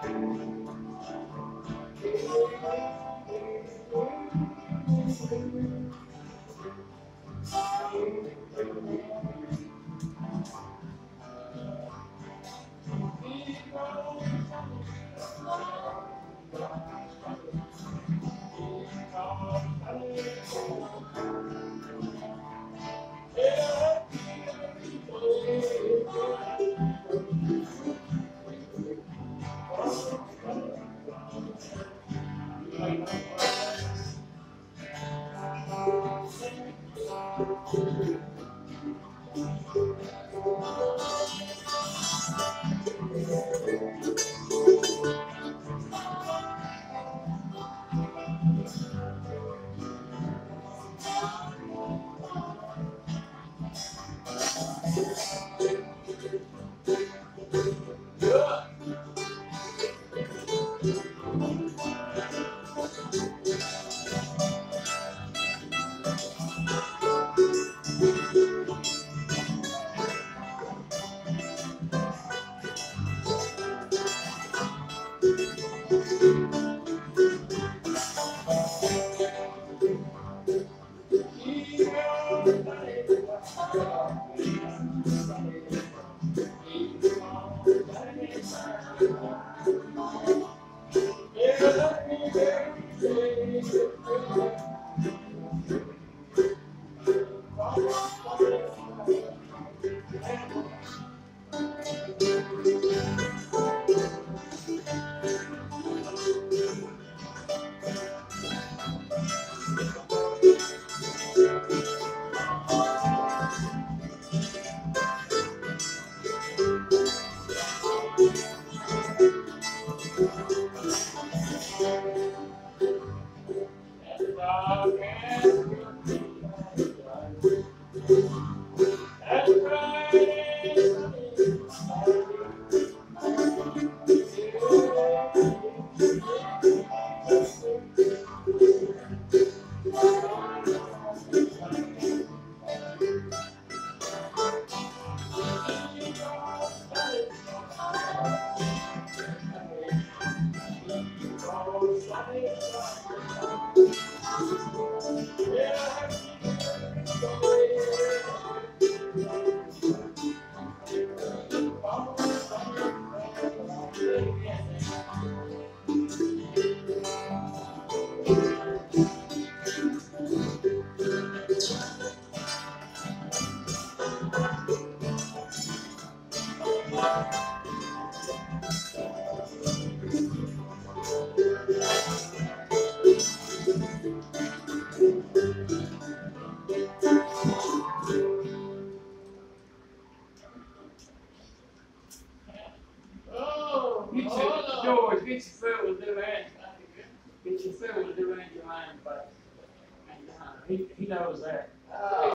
Thank you. Thank Oh, foot with the hand, your line, but, he, he knows that. Oh.